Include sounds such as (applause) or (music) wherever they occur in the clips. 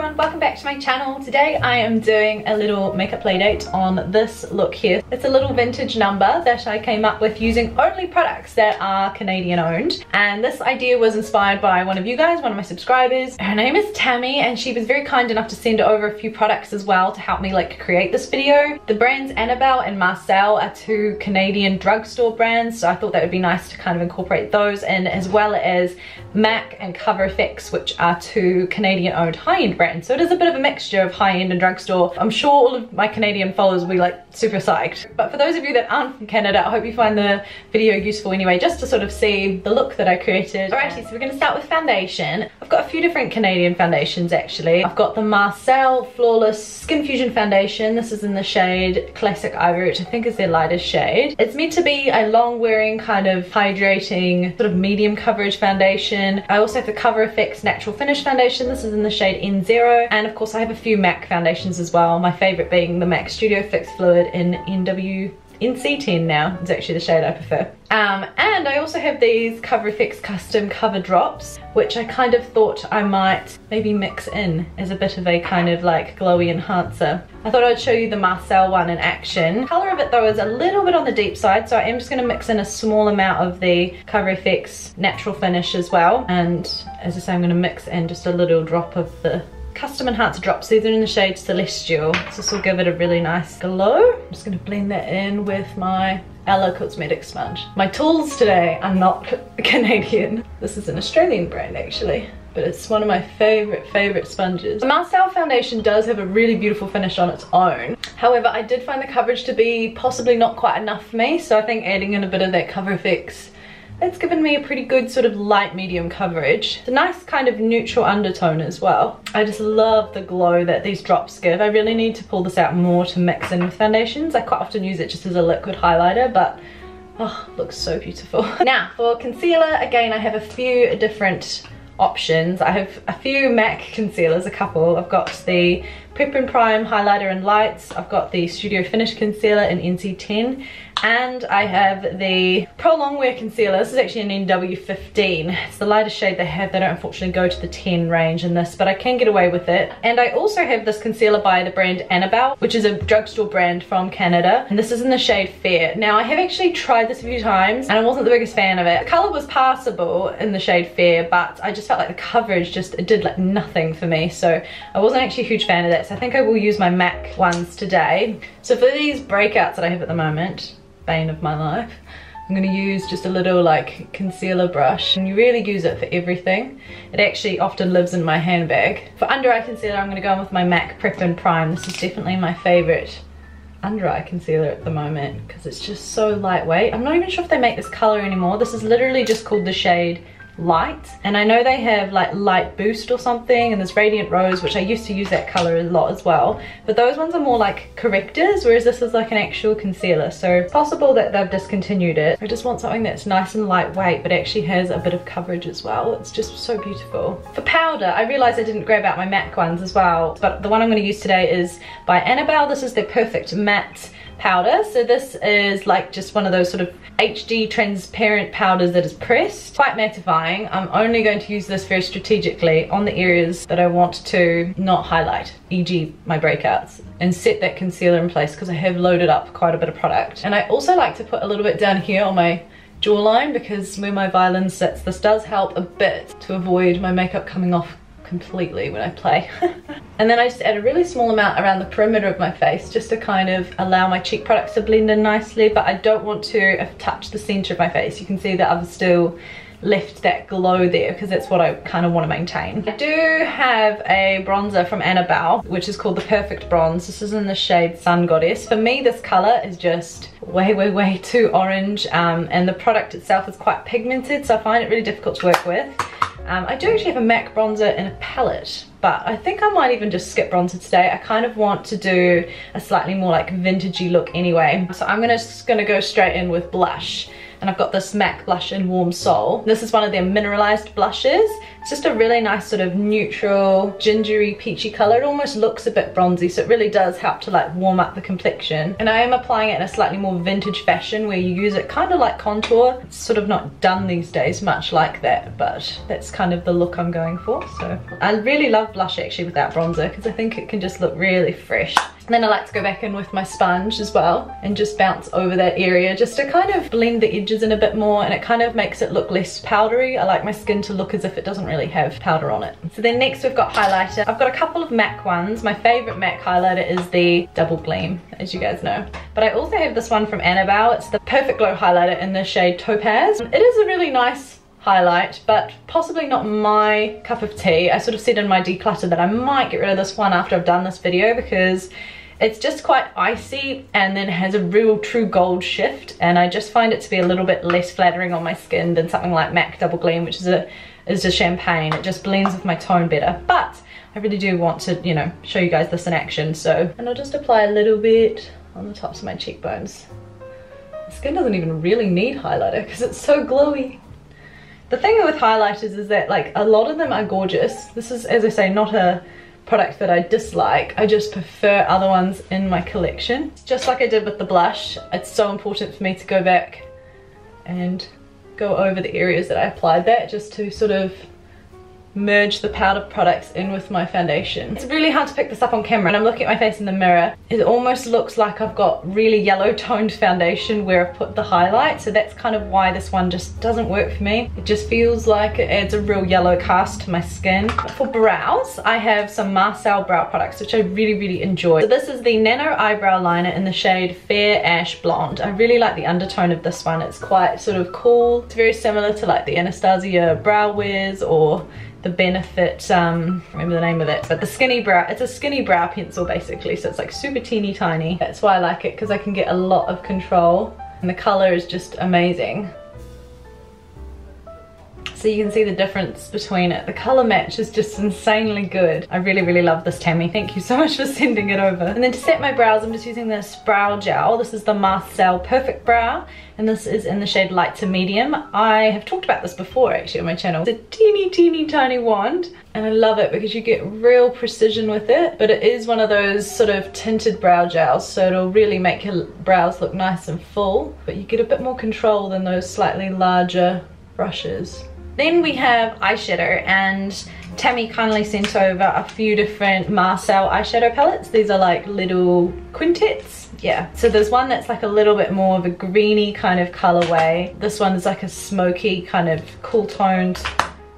everyone, welcome back to my channel. Today I am doing a little makeup playdate on this look here. It's a little vintage number that I came up with using only products that are Canadian owned. And this idea was inspired by one of you guys, one of my subscribers. Her name is Tammy and she was very kind enough to send over a few products as well to help me like create this video. The brands Annabelle and Marcelle are two Canadian drugstore brands, so I thought that would be nice to kind of incorporate those in as well as MAC and Cover FX, which are two Canadian owned high-end brands. So it is a bit of a mixture of high-end and drugstore. I'm sure all of my Canadian followers will be like super psyched. But for those of you that aren't from Canada, I hope you find the video useful anyway, just to sort of see the look that I created. Alrighty, so we're gonna start with foundation. I've got a few different Canadian foundations actually. I've got the Marcelle Flawless Skin Fusion Foundation. This is in the shade Classic Ivory, which I think is their lightest shade. It's meant to be a long wearing kind of hydrating sort of medium coverage foundation. I also have the Cover FX Natural Finish Foundation. This is in the shade N0. And of course I have a few MAC foundations as well. My favorite being the MAC Studio Fix Fluid in NW in C10 now. It's actually the shade I prefer. Um, and I also have these Cover FX custom cover drops, which I kind of thought I might maybe mix in as a bit of a kind of like glowy enhancer. I thought I'd show you the Marcelle one in action. Color of it though is a little bit on the deep side, so I am just gonna mix in a small amount of the Cover FX natural finish as well. And as I say, I'm gonna mix in just a little drop of the Custom Enhancer Drops. These are in the shade Celestial. This will give it a really nice glow. I'm just going to blend that in with my Ella Cosmetic Sponge. My tools today are not (laughs) Canadian. This is an Australian brand actually but it's one of my favorite favorite sponges. The Marcelle foundation does have a really beautiful finish on its own. However, I did find the coverage to be possibly not quite enough for me, so I think adding in a bit of that Cover FX it's given me a pretty good sort of light medium coverage. It's a nice kind of neutral undertone as well. I just love the glow that these drops give. I really need to pull this out more to mix in with foundations. I quite often use it just as a liquid highlighter, but oh, looks so beautiful. (laughs) now for concealer, again, I have a few different options. I have a few MAC concealers, a couple. I've got the Prep and Prime Highlighter and Lights. I've got the Studio Finish Concealer in NC10 and I have the Pro Longwear Concealer. This is actually an NW15. It's the lightest shade they have. They don't unfortunately go to the 10 range in this, but I can get away with it. And I also have this concealer by the brand Annabelle, which is a drugstore brand from Canada. And this is in the shade Fair. Now, I have actually tried this a few times, and I wasn't the biggest fan of it. The color was passable in the shade Fair, but I just felt like the coverage just, did like nothing for me. So I wasn't actually a huge fan of that. I think I will use my MAC ones today. So for these breakouts that I have at the moment, bane of my life. I'm going to use just a little like concealer brush and you really use it for everything. It actually often lives in my handbag. For under eye concealer I'm going to go in with my MAC Prep and Prime. This is definitely my favourite under eye concealer at the moment because it's just so lightweight. I'm not even sure if they make this colour anymore. This is literally just called the shade light. And I know they have like light boost or something and there's radiant rose which I used to use that color a lot as well. But those ones are more like correctors whereas this is like an actual concealer. So it's possible that they've discontinued it. I just want something that's nice and lightweight but actually has a bit of coverage as well. It's just so beautiful. For powder I realized I didn't grab out my MAC ones as well. But the one I'm going to use today is by Annabelle. This is the perfect matte powder. So this is like just one of those sort of HD transparent powders that is pressed. Quite mattifying. I'm only going to use this very strategically on the areas that I want to not highlight, e.g. my breakouts, and set that concealer in place because I have loaded up quite a bit of product. And I also like to put a little bit down here on my jawline because where my violin sits, this does help a bit to avoid my makeup coming off completely when I play. (laughs) and then I just add a really small amount around the perimeter of my face just to kind of allow my cheek products to blend in nicely, but I don't want to touch the center of my face. You can see that I've still left that glow there because that's what I kind of want to maintain. I do have a bronzer from Annabelle which is called the Perfect Bronze. This is in the shade Sun Goddess. For me this color is just way way way (laughs) too orange um, and the product itself is quite pigmented so I find it really difficult to work with. Um, I do actually have a MAC bronzer in a palette, but I think I might even just skip bronzer today. I kind of want to do a slightly more like vintagey look anyway. So I'm gonna, just gonna go straight in with blush. And I've got this MAC blush in Warm Soul. This is one of their mineralized blushes. It's just a really nice sort of neutral, gingery, peachy color. It almost looks a bit bronzy, so it really does help to like warm up the complexion. And I am applying it in a slightly more vintage fashion where you use it kind of like contour. It's sort of not done these days much like that, but that's kind of the look I'm going for. So I really love blush actually without bronzer because I think it can just look really fresh. And then I like to go back in with my sponge as well and just bounce over that area just to kind of blend the edges in a bit more and it kind of makes it look less powdery. I like my skin to look as if it doesn't really have powder on it. So then next we've got highlighter. I've got a couple of MAC ones. My favorite MAC highlighter is the Double Gleam, as you guys know. But I also have this one from Annabelle. It's the Perfect Glow highlighter in the shade Topaz. It is a really nice highlight but possibly not my cup of tea. I sort of said in my declutter that I might get rid of this one after I've done this video because it's just quite icy and then has a real true gold shift and I just find it to be a little bit less flattering on my skin than something like MAC Double Gleam which is a is a champagne. It just blends with my tone better. But I really do want to, you know, show you guys this in action. So, and I'll just apply a little bit on the tops of my cheekbones. The skin doesn't even really need highlighter because it's so glowy. The thing with highlighters is that like a lot of them are gorgeous. This is, as I say, not a product that I dislike. I just prefer other ones in my collection. Just like I did with the blush, it's so important for me to go back and go over the areas that I applied that just to sort of merge the powder products in with my foundation. It's really hard to pick this up on camera and I'm looking at my face in the mirror. It almost looks like I've got really yellow toned foundation where I've put the highlight so that's kind of why this one just doesn't work for me. It just feels like it adds a real yellow cast to my skin. For brows I have some Marcelle brow products which I really really enjoy. So this is the Nano Eyebrow Liner in the shade Fair Ash Blonde. I really like the undertone of this one. It's quite sort of cool. It's very similar to like the Anastasia Brow Wiz or the Benefit, um, remember the name of it, but the skinny brow, it's a skinny brow pencil basically, so it's like super teeny tiny. That's why I like it, because I can get a lot of control, and the color is just amazing. So you can see the difference between it. The color match is just insanely good. I really, really love this Tammy. Thank you so much for sending it over. And then to set my brows, I'm just using this brow gel. This is the Marcelle Perfect Brow, and this is in the shade light to medium. I have talked about this before actually on my channel. It's a teeny, teeny, tiny wand, and I love it because you get real precision with it, but it is one of those sort of tinted brow gels, so it'll really make your brows look nice and full, but you get a bit more control than those slightly larger brushes. Then we have eyeshadow and Tammy kindly sent over a few different Marcelle eyeshadow palettes. These are like little quintets. Yeah, so there's one that's like a little bit more of a greeny kind of colorway. This one is like a smoky kind of cool toned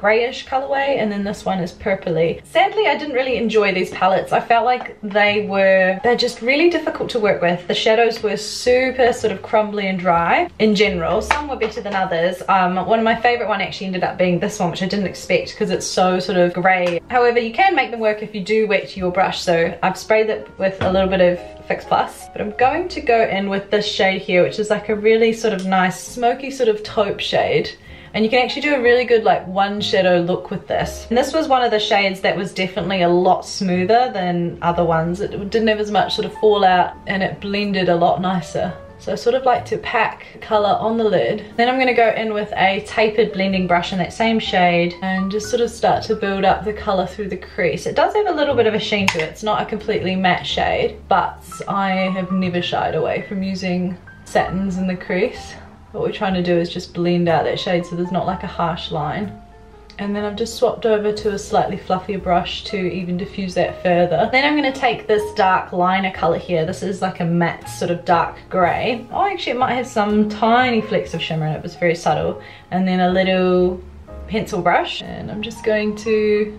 grayish colorway and then this one is purpley. Sadly I didn't really enjoy these palettes. I felt like they were, they're just really difficult to work with. The shadows were super sort of crumbly and dry in general. Some were better than others. Um, one of my favorite one actually ended up being this one which I didn't expect because it's so sort of grey. However you can make them work if you do wet your brush so I've sprayed it with a little bit of Fix Plus. But I'm going to go in with this shade here which is like a really sort of nice smoky sort of taupe shade and you can actually do a really good like one shadow look with this. And this was one of the shades that was definitely a lot smoother than other ones. It didn't have as much sort of fallout and it blended a lot nicer. So I sort of like to pack colour on the lid. Then I'm going to go in with a tapered blending brush in that same shade and just sort of start to build up the colour through the crease. It does have a little bit of a sheen to it. It's not a completely matte shade, but I have never shied away from using satins in the crease. What we're trying to do is just blend out that shade so there's not like a harsh line. And then I've just swapped over to a slightly fluffier brush to even diffuse that further. Then I'm gonna take this dark liner color here. This is like a matte sort of dark gray. Oh, actually it might have some tiny flecks of shimmer in it, it was very subtle. And then a little pencil brush. And I'm just going to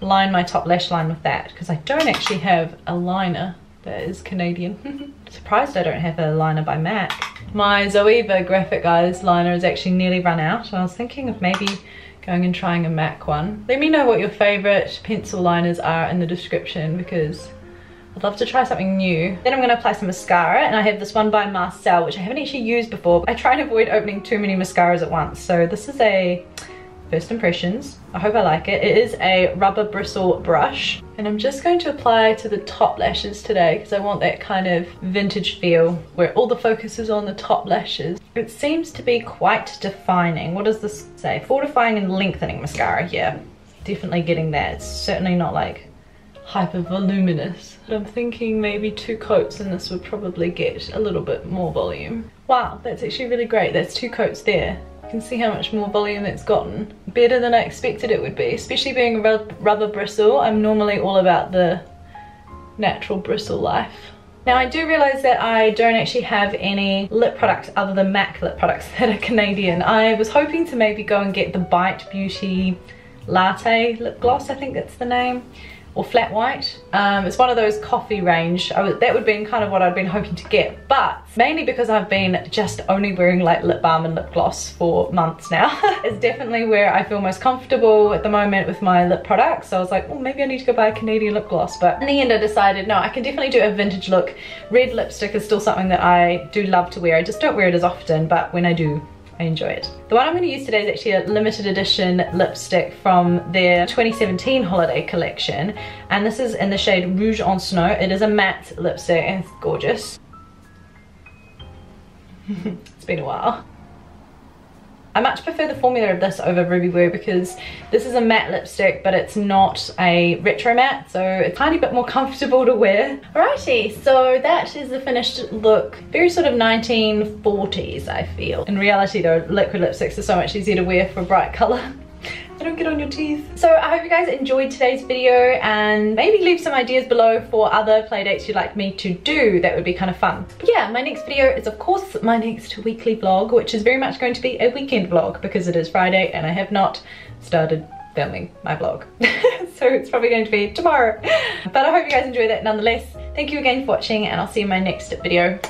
line my top lash line with that because I don't actually have a liner that is Canadian. (laughs) Surprised I don't have a liner by MAC. My Zoeva Graphic Eyes liner is actually nearly run out. I was thinking of maybe going and trying a MAC one. Let me know what your favorite pencil liners are in the description because I'd love to try something new. Then I'm going to apply some mascara and I have this one by Marcelle which I haven't actually used before. I try and avoid opening too many mascaras at once. So this is a first impressions. I hope I like it. It is a rubber bristle brush and I'm just going to apply to the top lashes today because I want that kind of vintage feel where all the focus is on the top lashes. It seems to be quite defining. What does this say? Fortifying and lengthening mascara. Yeah, definitely getting that. It's certainly not like hyper voluminous. But I'm thinking maybe two coats and this would probably get a little bit more volume. Wow, that's actually really great. That's two coats there. You can see how much more volume it's gotten. Better than I expected it would be, especially being a rubber bristle. I'm normally all about the natural bristle life. Now I do realise that I don't actually have any lip products other than MAC lip products (laughs) that are Canadian. I was hoping to maybe go and get the Bite Beauty Latte lip gloss, I think that's the name or flat white. Um, it's one of those coffee range. That would be kind of what I'd been hoping to get, but mainly because I've been just only wearing like lip balm and lip gloss for months now. (laughs) it's definitely where I feel most comfortable at the moment with my lip products. So I was like, well, maybe I need to go buy a Canadian lip gloss. But in the end, I decided, no, I can definitely do a vintage look. Red lipstick is still something that I do love to wear. I just don't wear it as often, but when I do, I enjoy it. The one I'm going to use today is actually a limited edition lipstick from their 2017 holiday collection. And this is in the shade Rouge en Snow. It is a matte lipstick and it's gorgeous. (laughs) it's been a while. I much prefer the formula of this over Ruby Woo because this is a matte lipstick but it's not a retro matte so it's a tiny bit more comfortable to wear. Alrighty, so that is the finished look. Very sort of 1940s I feel. In reality though, liquid lipsticks are so much easier to wear for bright colour. I don't get on your teeth. So I hope you guys enjoyed today's video and maybe leave some ideas below for other playdates you'd like me to do. That would be kind of fun. But yeah, my next video is of course my next weekly vlog, which is very much going to be a weekend vlog because it is Friday and I have not started filming my vlog. (laughs) so it's probably going to be tomorrow. But I hope you guys enjoy that nonetheless. Thank you again for watching and I'll see you in my next video.